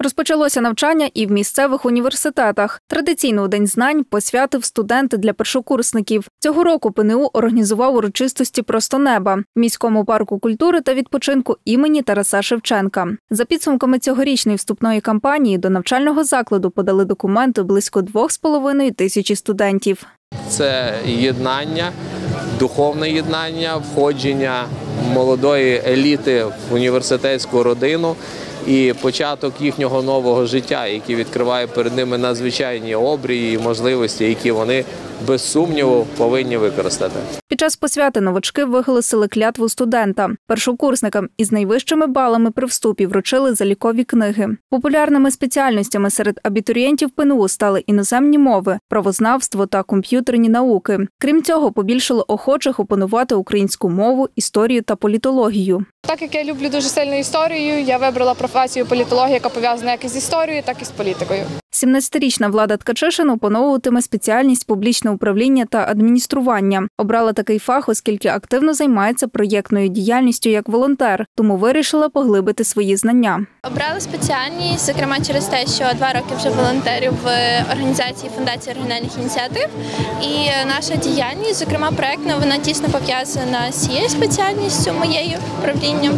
Розпочалося навчання і в місцевих університетах. Традиційно у день знань посвятив студенти для першокурсників. Цього року ПНУ організував урочистості просто неба в міському парку культури та відпочинку імені Тараса Шевченка. За підсумками цьогорічної вступної кампанії до навчального закладу подали документи близько 2,5 тисячі студентів. це єднання, духовне єднання, входження молодої еліти в університетську родину і початок їхнього нового життя, який відкриває перед ними надзвичайні обрії і можливості, які вони без сумніву повинні використати. Під час посвяти новачки виголосили клятву студента. Першокурсникам із найвищими балами при вступі вручили залікові книги. Популярними спеціальностями серед абітурієнтів ПНУ стали іноземні мови, правознавство та комп'ютерні науки. Крім цього, побільшало охочих опанувати українську мову, історію та політологію. Так як я люблю дуже сильно історію, я вибрала професію політології, яка пов'язана як із історією, так і з політикою. 17-річна влада Ткачишин опановуватиме спеціальність публічне управління та адміністрування. Обрала такий фах, оскільки активно займається проєктною діяльністю як волонтер, тому вирішила поглибити свої знання. Обрала спеціальність, зокрема через те, що два роки вже волонтерю в організації Фундації регіональних ініціатив. І наша діяльність, зокрема проектна, вона тісно пов'язана з цією спеціальністю моєю управлінням.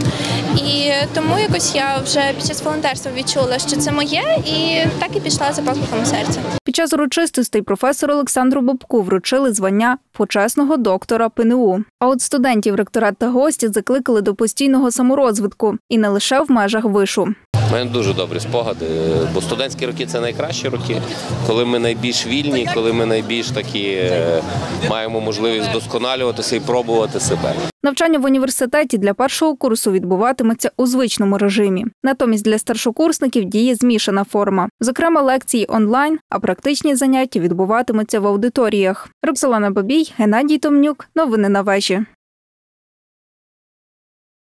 І тому якось я вже під час волонтерства відчула, що це моє, і так і пішла за покликом серця. Під час урочистостей професору Олександру Бобку вручили звання почесного доктора ПНУ. А от студентів ректорат та гості закликали до постійного саморозвитку і не лише в межах вишу. У мене дуже добрі спогади, бо студентські роки це найкращі роки, коли ми найбільш вільні, коли ми найбільш такі е, маємо можливість вдосконалюватися і пробувати себе. Навчання в університеті для першого курсу відбуватиметься у звичному режимі. Натомість для старшокурсників діє змішана форма. Зокрема, лекції онлайн, а практичні заняття відбуватимуться в аудиторіях. Роксолана Бабій, Геннадій Томнюк. Новини на вежі.